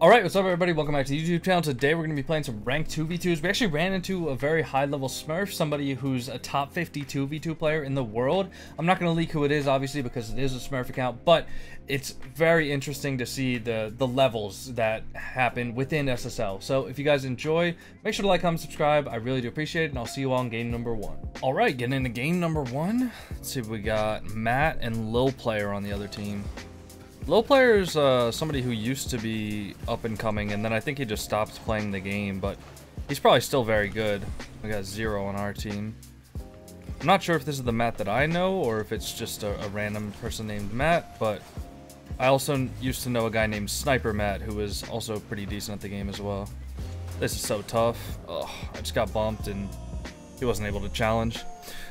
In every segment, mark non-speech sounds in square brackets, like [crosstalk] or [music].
Alright, what's up everybody? Welcome back to the YouTube channel. Today we're going to be playing some ranked 2v2s. We actually ran into a very high level smurf, somebody who's a top 50 2v2 player in the world. I'm not going to leak who it is, obviously, because it is a smurf account, but it's very interesting to see the, the levels that happen within SSL. So if you guys enjoy, make sure to like, comment, subscribe. I really do appreciate it, and I'll see you all in game number one. Alright, getting into game number one. Let's see if we got Matt and Lil Player on the other team. Low player is uh, somebody who used to be up and coming, and then I think he just stopped playing the game, but he's probably still very good. We got zero on our team. I'm not sure if this is the Matt that I know, or if it's just a, a random person named Matt, but I also used to know a guy named Sniper Matt, who was also pretty decent at the game as well. This is so tough. Ugh, I just got bumped, and he wasn't able to challenge.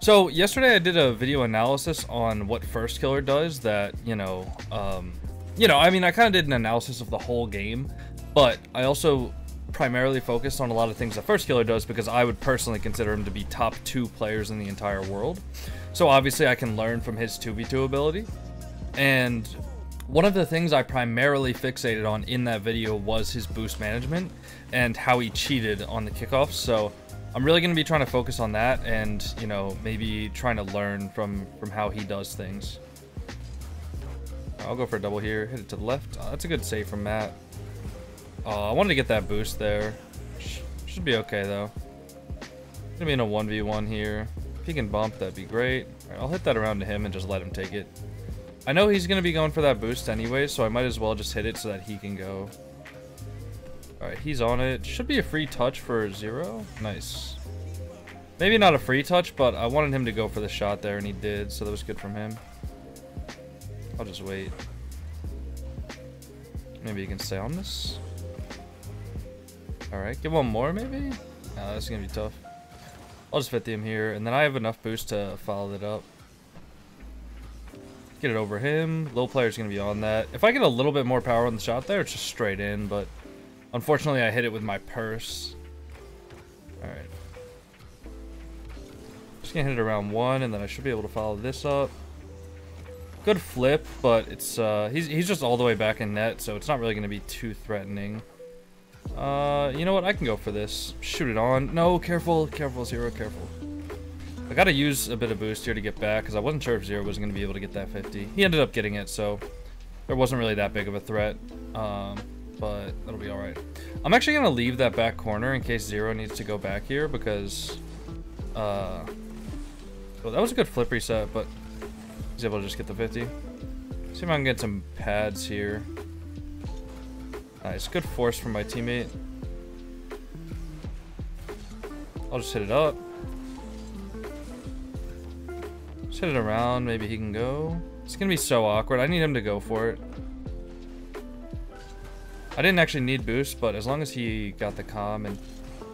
So yesterday I did a video analysis on what Firstkiller does that, you know, um, you know, I mean, I kind of did an analysis of the whole game, but I also primarily focused on a lot of things that Firstkiller does because I would personally consider him to be top two players in the entire world. So obviously I can learn from his 2v2 ability. And one of the things I primarily fixated on in that video was his boost management and how he cheated on the kickoffs. So I'm really going to be trying to focus on that and, you know, maybe trying to learn from, from how he does things. I'll go for a double here. Hit it to the left. Oh, that's a good save from Matt. Oh, I wanted to get that boost there. Should be okay, though. Gonna be in a 1v1 here. If he can bump, that'd be great. Right, I'll hit that around to him and just let him take it. I know he's gonna be going for that boost anyway, so I might as well just hit it so that he can go. Alright, he's on it. Should be a free touch for zero. Nice. Maybe not a free touch, but I wanted him to go for the shot there, and he did, so that was good from him. I'll just wait. Maybe you can stay on this. Alright, get one more maybe? No, that's gonna be tough. I'll just fit him here, and then I have enough boost to follow it up. Get it over him. Low player's gonna be on that. If I get a little bit more power on the shot there, it's just straight in, but Unfortunately, I hit it with my purse. Alright. Just gonna hit it around one, and then I should be able to follow this up. Good flip, but it's uh, he's, he's just all the way back in net, so it's not really gonna be too threatening. Uh, you know what? I can go for this. Shoot it on. No, careful, careful, Zero, careful. I gotta use a bit of boost here to get back, because I wasn't sure if Zero was gonna be able to get that 50. He ended up getting it, so there wasn't really that big of a threat. Um, but that'll be alright. I'm actually going to leave that back corner in case Zero needs to go back here because... Uh, well, that was a good flip reset, but able to just get the 50. See if I can get some pads here. Nice, good force from my teammate. I'll just hit it up. Just hit it around, maybe he can go. It's gonna be so awkward. I need him to go for it. I didn't actually need boost, but as long as he got the calm and,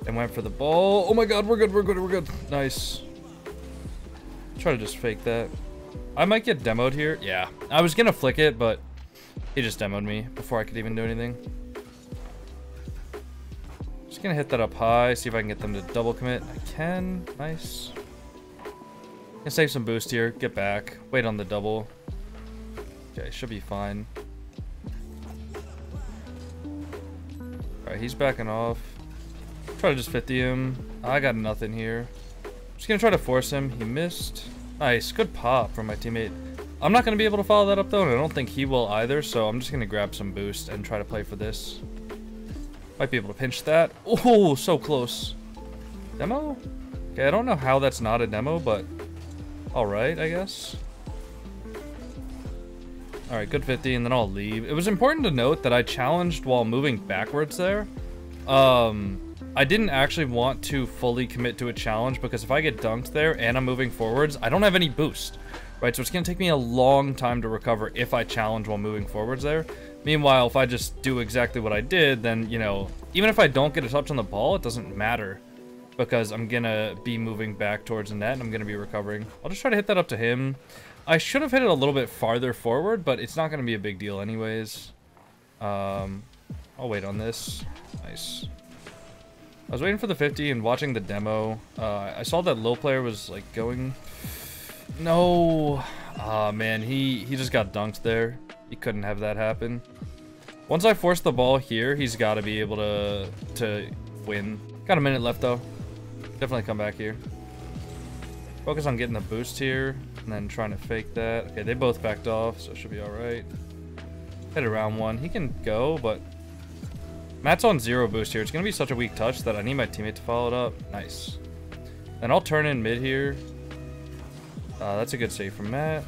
and went for the ball. Oh my god, we're good, we're good, we're good. Nice. Try to just fake that. I might get demoed here. Yeah. I was gonna flick it, but he just demoed me before I could even do anything. Just gonna hit that up high, see if I can get them to double commit. I can. Nice. Gonna save some boost here, get back, wait on the double. Okay, should be fine. Alright, he's backing off. Try to just 50 him. I got nothing here. Just gonna try to force him. He missed. Nice. Good pop from my teammate. I'm not gonna be able to follow that up though, and I don't think he will either, so I'm just gonna grab some boost and try to play for this. Might be able to pinch that. Oh, so close. Demo? Okay, I don't know how that's not a demo, but alright, I guess. Alright, good 50, and then I'll leave. It was important to note that I challenged while moving backwards there. Um, I didn't actually want to fully commit to a challenge because if I get dunked there and I'm moving forwards, I don't have any boost. Right, so it's going to take me a long time to recover if I challenge while moving forwards there. Meanwhile, if I just do exactly what I did, then, you know, even if I don't get a touch on the ball, it doesn't matter. Because I'm going to be moving back towards the net and I'm going to be recovering. I'll just try to hit that up to him. I should have hit it a little bit farther forward, but it's not going to be a big deal anyways. Um, I'll wait on this. Nice. I was waiting for the 50 and watching the demo. Uh, I saw that low player was like going... No. Ah, oh, man, he, he just got dunked there. He couldn't have that happen. Once I force the ball here, he's got to be able to to win. Got a minute left though. Definitely come back here. Focus on getting the boost here, and then trying to fake that. Okay, they both backed off, so it should be alright. Hit around one. He can go, but... Matt's on zero boost here. It's going to be such a weak touch that I need my teammate to follow it up. Nice. And I'll turn in mid here. Uh, that's a good save from Matt.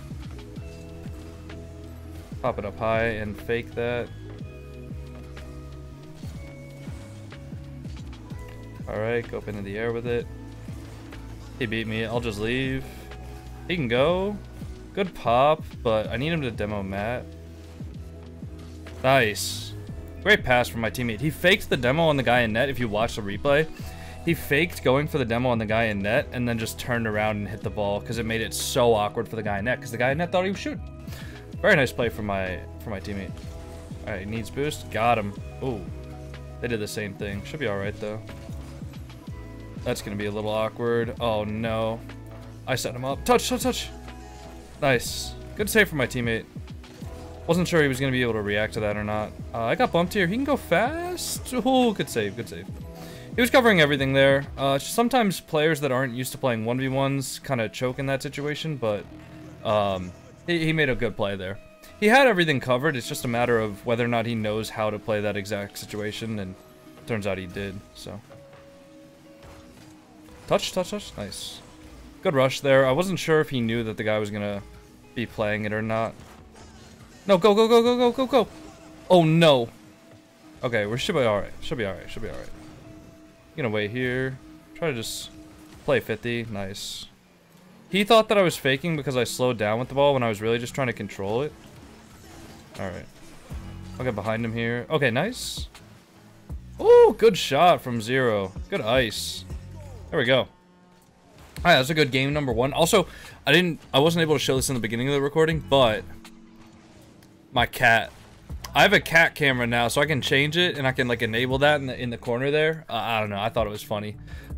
Pop it up high and fake that. Alright, go up into the air with it. He beat me. I'll just leave. He can go. Good pop, but I need him to demo Matt. Nice. Great pass from my teammate. He faked the demo on the guy in net if you watch the replay. He faked going for the demo on the guy in net and then just turned around and hit the ball because it made it so awkward for the guy in net because the guy in net thought he was shooting. Very nice play for my for my teammate. Alright, needs boost. Got him. Ooh. They did the same thing. Should be alright though. That's going to be a little awkward. Oh, no. I set him up. Touch, touch, touch. Nice. Good save for my teammate. Wasn't sure he was going to be able to react to that or not. Uh, I got bumped here. He can go fast. Oh, good save, good save. He was covering everything there. Uh, sometimes players that aren't used to playing 1v1s kind of choke in that situation, but um, he, he made a good play there. He had everything covered. It's just a matter of whether or not he knows how to play that exact situation, and turns out he did, so... Touch, touch, touch. Nice. Good rush there. I wasn't sure if he knew that the guy was gonna be playing it or not. No, go, go, go, go, go, go, go. Oh, no. Okay, we should be alright. Should be alright. Should be alright. Gonna wait here. Try to just play 50. Nice. He thought that I was faking because I slowed down with the ball when I was really just trying to control it. Alright. I'll get behind him here. Okay, nice. Oh, good shot from zero. Good ice. There we go. Alright, that's a good game number one. Also, I didn't I wasn't able to show this in the beginning of the recording, but my cat. I have a cat camera now, so I can change it and I can like enable that in the in the corner there. Uh, I don't know. I thought it was funny.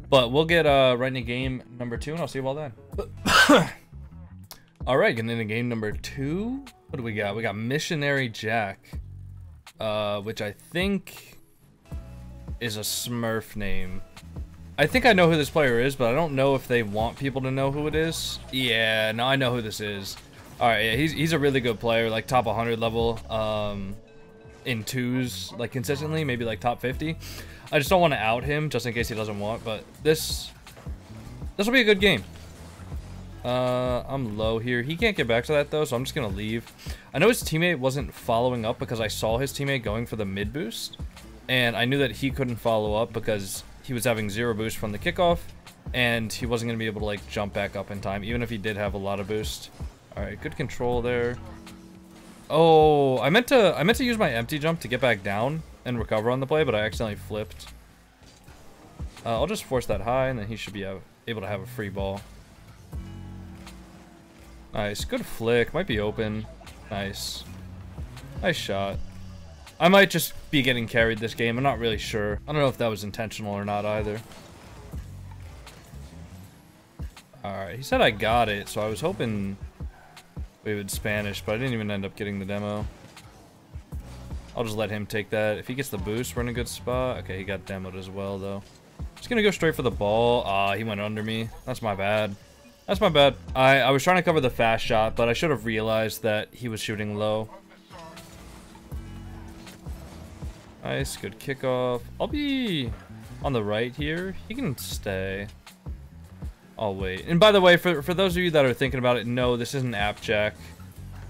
But we'll get uh right into game number two and I'll see you all then. [coughs] Alright, getting into game number two. What do we got? We got Missionary Jack. Uh, which I think is a Smurf name. I think I know who this player is, but I don't know if they want people to know who it is. Yeah, no, I know who this is. Alright, yeah, he's, he's a really good player, like top 100 level, um, in twos, like consistently, maybe like top 50. I just don't want to out him, just in case he doesn't want, but this, this will be a good game. Uh, I'm low here. He can't get back to that though, so I'm just gonna leave. I know his teammate wasn't following up because I saw his teammate going for the mid boost, and I knew that he couldn't follow up because he was having zero boost from the kickoff, and he wasn't going to be able to like jump back up in time, even if he did have a lot of boost. All right, good control there. Oh, I meant to I meant to use my empty jump to get back down and recover on the play, but I accidentally flipped. Uh, I'll just force that high, and then he should be able to have a free ball. Nice, good flick. Might be open. Nice. Nice shot. I might just be getting carried this game. I'm not really sure. I don't know if that was intentional or not either. Alright, he said I got it, so I was hoping we would Spanish, but I didn't even end up getting the demo. I'll just let him take that. If he gets the boost, we're in a good spot. Okay, he got demoed as well, though. Just gonna go straight for the ball. Ah, he went under me. That's my bad. That's my bad. I, I was trying to cover the fast shot, but I should have realized that he was shooting low. Nice, good kickoff. I'll be on the right here. He can stay. I'll wait. And by the way, for, for those of you that are thinking about it, no, this isn't Appjack.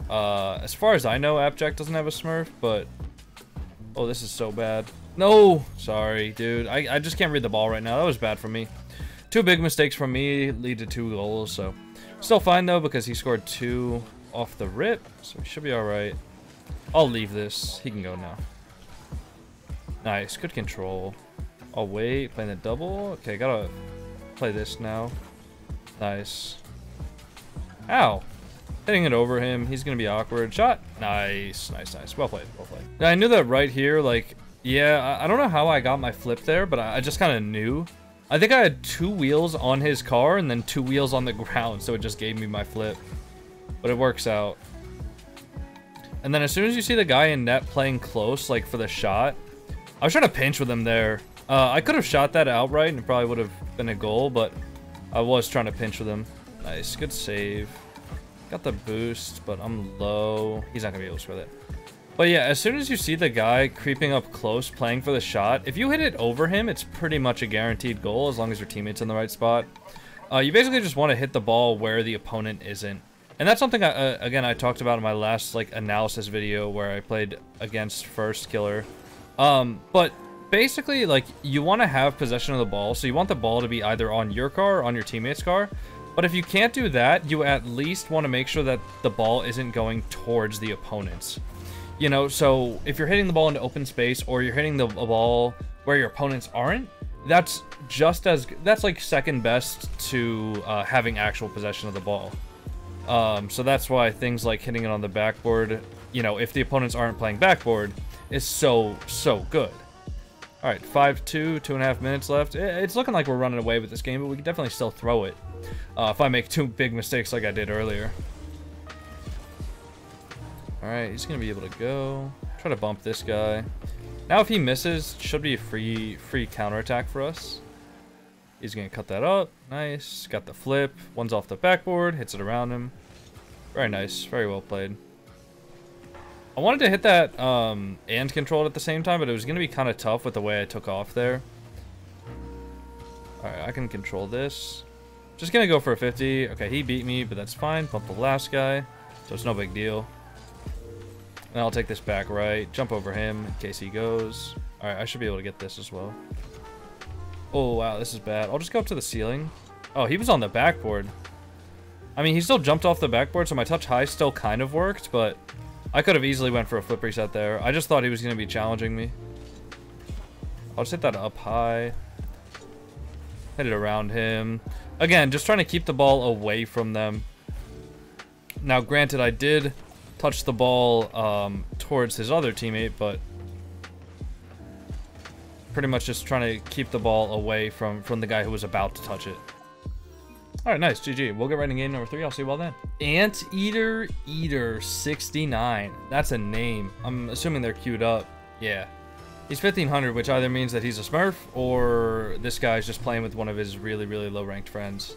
Uh, as far as I know, Appjack doesn't have a Smurf, but... Oh, this is so bad. No! Sorry, dude. I, I just can't read the ball right now. That was bad for me. Two big mistakes from me lead to two goals, so... Still fine, though, because he scored two off the rip, so he should be alright. I'll leave this. He can go now. Nice, good control. Oh wait, playing the double? Okay, gotta play this now. Nice. Ow! Hitting it over him, he's gonna be awkward. Shot! Nice, nice, nice. Well played, well played. I knew that right here, like, yeah, I, I don't know how I got my flip there, but I, I just kind of knew. I think I had two wheels on his car and then two wheels on the [laughs] ground, so it just gave me my flip. But it works out. And then as soon as you see the guy in net playing close, like for the shot, I was trying to pinch with him there. Uh, I could have shot that outright and it probably would have been a goal, but I was trying to pinch with him. Nice, good save. Got the boost, but I'm low. He's not to be able to score that. But yeah, as soon as you see the guy creeping up close, playing for the shot, if you hit it over him, it's pretty much a guaranteed goal as long as your teammate's in the right spot. Uh, you basically just want to hit the ball where the opponent isn't. And that's something, I, uh, again, I talked about in my last like analysis video where I played against Firstkiller. Um, but basically, like, you want to have possession of the ball, so you want the ball to be either on your car or on your teammate's car. But if you can't do that, you at least want to make sure that the ball isn't going towards the opponents. You know, so if you're hitting the ball into open space or you're hitting the ball where your opponents aren't, that's just as that's like second best to uh, having actual possession of the ball. Um, so that's why things like hitting it on the backboard, you know, if the opponents aren't playing backboard, is so so good. All right, five two, two and a half minutes left. It's looking like we're running away with this game, but we can definitely still throw it. Uh, if I make two big mistakes like I did earlier. Alright, he's going to be able to go. Try to bump this guy. Now if he misses, should be a free, free counterattack for us. He's to cut that up. Nice. Got the flip. One's off the backboard. Hits it around him. Very nice. Very well played. I wanted to hit that um, and control it at the same time, but it was going to be kind of tough with the way I took off there. Alright, I can control this. Just gonna go for a 50. Okay, he beat me, but that's fine. Bump the last guy, so it's no big deal. And I'll take this back right, jump over him in case he goes. Alright, I should be able to get this as well. Oh, wow, this is bad. I'll just go up to the ceiling. Oh, he was on the backboard. I mean, he still jumped off the backboard, so my touch high still kind of worked, but I could have easily went for a flip reset there. I just thought he was going to be challenging me. I'll just hit that up high. Hit it around him. Again, just trying to keep the ball away from them. Now, granted, I did touch the ball um, towards his other teammate, but pretty much just trying to keep the ball away from, from the guy who was about to touch it. All right, nice. GG. We'll get right in game number three. I'll see you all then. Anteater Eater 69. That's a name. I'm assuming they're queued up. Yeah. He's 1500, which either means that he's a smurf or this guy's just playing with one of his really, really low ranked friends.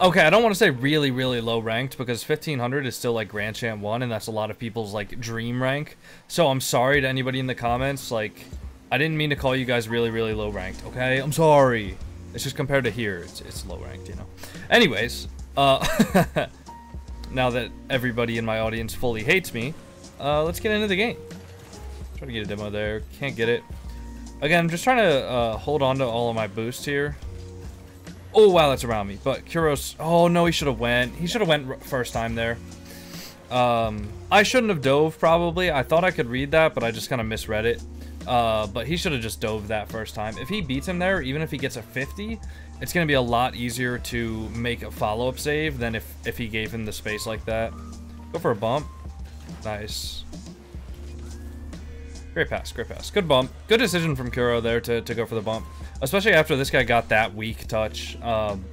Okay, I don't want to say really, really low ranked because 1500 is still like Grand Champ 1 and that's a lot of people's like dream rank. So I'm sorry to anybody in the comments. Like, I didn't mean to call you guys really, really low ranked, okay? I'm sorry. It's just compared to here, it's, it's low ranked, you know. Anyways, uh, [laughs] now that everybody in my audience fully hates me, uh, let's get into the game. Try to get a demo there. Can't get it. Again, I'm just trying to uh, hold on to all of my boosts here. Oh, wow, that's around me. But Kuros... Oh, no, he should have went. He should have went first time there. Um, I shouldn't have dove, probably. I thought I could read that, but I just kind of misread it. Uh, but he should have just dove that first time. If he beats him there, even if he gets a 50, it's going to be a lot easier to make a follow-up save than if, if he gave him the space like that. Go for a bump. Nice. Great pass, great pass. Good bump. Good decision from Kuro there to, to go for the bump. Especially after this guy got that weak touch. Um,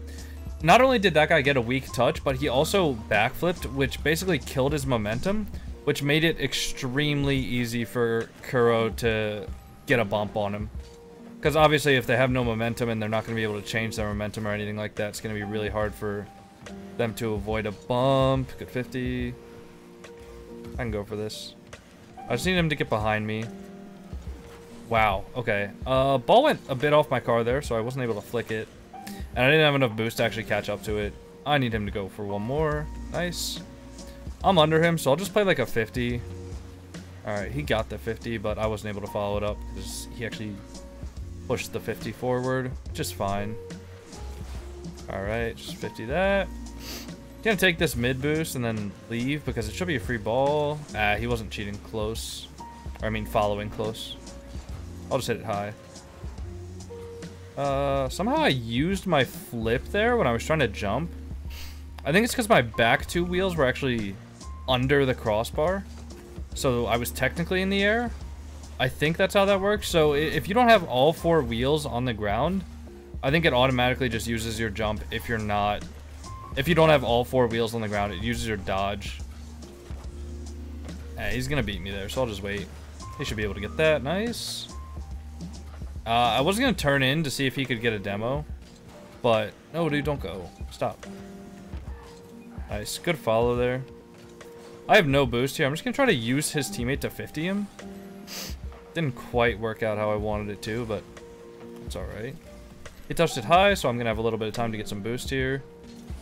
not only did that guy get a weak touch, but he also backflipped, which basically killed his momentum, which made it extremely easy for Kuro to get a bump on him. Because obviously if they have no momentum and they're not going to be able to change their momentum or anything like that, it's going to be really hard for them to avoid a bump. Good 50. I can go for this. I just need him to get behind me. Wow, okay. Uh, ball went a bit off my car there, so I wasn't able to flick it. And I didn't have enough boost to actually catch up to it. I need him to go for one more. Nice. I'm under him, so I'll just play like a 50. Alright, he got the 50, but I wasn't able to follow it up because he actually pushed the 50 forward, is fine. Alright, just 50 that. Gonna take this mid boost and then leave because it should be a free ball. Ah, he wasn't cheating close. Or I mean following close. I'll just hit it high. Uh, somehow I used my flip there when I was trying to jump. I think it's because my back two wheels were actually under the crossbar. So I was technically in the air. I think that's how that works. So if you don't have all four wheels on the ground, I think it automatically just uses your jump if you're not if you don't have all four wheels on the ground, it uses your dodge. Yeah, he's gonna beat me there, so I'll just wait. He should be able to get that. Nice. Uh, I was gonna turn in to see if he could get a demo, but no, dude, don't go. Stop. Nice, good follow there. I have no boost here. I'm just gonna try to use his teammate to 50 him. Didn't quite work out how I wanted it to, but it's all right. He touched it high, so I'm gonna have a little bit of time to get some boost here.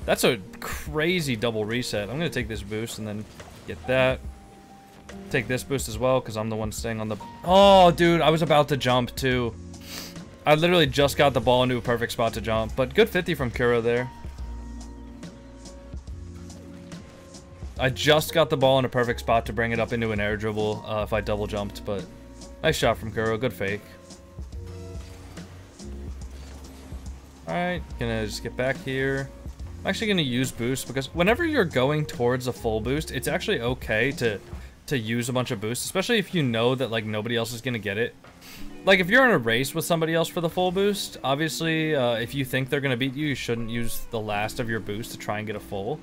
That's a crazy double reset. I'm gonna take this boost and then get that. Take this boost as well, because I'm the one staying on the... Oh, dude, I was about to jump, too. I literally just got the ball into a perfect spot to jump, but good 50 from Kuro there. I just got the ball in a perfect spot to bring it up into an air dribble uh, if I double jumped, but nice shot from Kuro. Good fake. Alright, gonna just get back here. I'm actually gonna use boost because whenever you're going towards a full boost, it's actually okay to to use a bunch of boost, especially if you know that like nobody else is gonna get it like, if you're in a race with somebody else for the full boost, obviously, uh, if you think they're to beat you, you shouldn't use the last of your boost to try and get a full.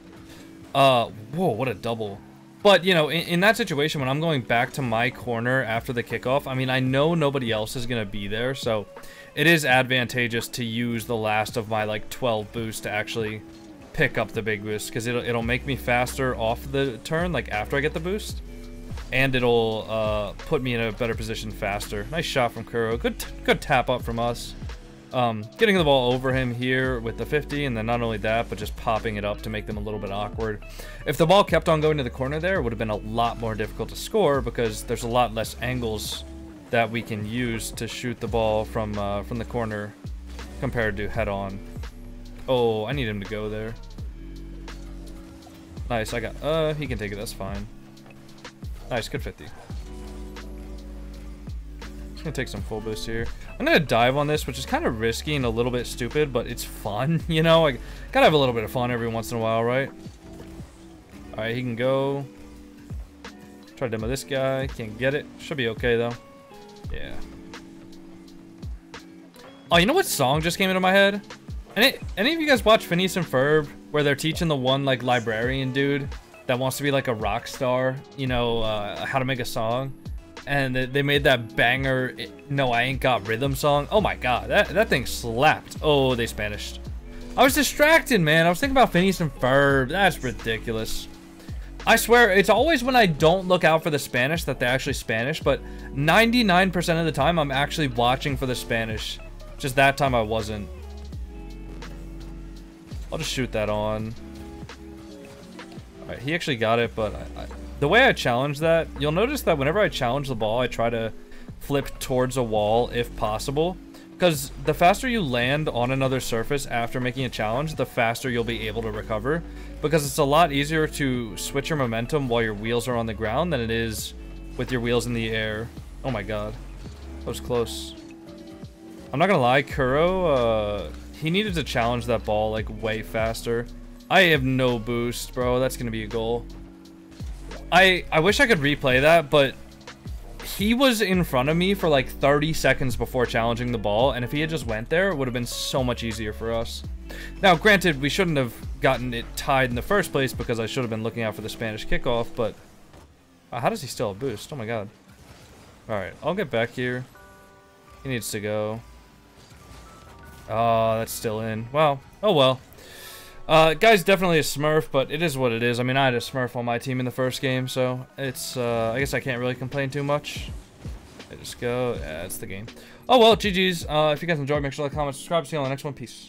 Uh, whoa, what a double. But, you know, in, in, that situation, when I'm going back to my corner after the kickoff, I mean, I know nobody else is going to be there, so it is advantageous to use the last of my, like, 12 boost to actually pick up the big boost, because it'll, it'll make me faster off the turn, like, after I get the boost and it'll uh, put me in a better position faster. Nice shot from Kuro. Good, good tap up from us. Um, getting the ball over him here with the 50, and then not only that, but just popping it up to make them a little bit awkward. If the ball kept on going to the corner there, it would have been a lot more difficult to score because there's a lot less angles that we can use to shoot the ball from uh, from the corner compared to head on. Oh, I need him to go there. Nice, I got, uh, he can take it, that's fine. Nice, good 50. Gonna take some full boost here. I'm gonna dive on this, which is kind of risky and a little bit stupid, but it's fun, [laughs] you know? I gotta have a little bit of fun every once in a while, right? Alright, he can go. Try to demo this guy. Can't get it. Should be okay, though. Yeah. Oh, you know what song just came into my head? Any, any of you guys watch Phineas and Ferb, where they're teaching the one, like, librarian dude that wants to be like a rock star, you know, uh, how to make a song. And they made that banger, No I Ain't Got Rhythm song. Oh my god, that, that thing slapped. Oh, they Spanished. I was distracted, man. I was thinking about Phineas and Ferb. That's ridiculous. I swear, it's always when I don't look out for the Spanish that they're actually Spanish, but 99% of the time I'm actually watching for the Spanish. Just that time I wasn't. I'll just shoot that on. Right, he actually got it, but I, I, the way I challenge that, you'll notice that whenever I challenge the ball, I try to flip towards a wall if possible. Because the faster you land on another surface after making a challenge, the faster you'll be able to recover. Because it's a lot easier to switch your momentum while your wheels are on the ground than it is with your wheels in the air. Oh my god. That was close. I'm not gonna lie, Kuro, uh, he needed to challenge that ball, like, way faster. I have no boost, bro. That's to be a goal. I, I wish I could replay that, but he was in front of me for like 30 seconds before challenging the ball, and if he had just went there, it would have been so much easier for us. Now, granted, we shouldn't have gotten it tied in the first place because I should have been looking out for the Spanish kickoff, but uh, how does he still have boost? Oh my god. Alright, I'll get back here. He needs to go. Oh, that's still in. Well, oh well. Uh, guy's definitely a Smurf, but it is what it is. I mean, I had a Smurf on my team in the first game, so it's, uh, I guess I can't really complain too much. I just go, yeah, it's the game. Oh well, GG's. Uh, if you guys enjoyed, make sure to like, comment, subscribe. See you on the next one. Peace.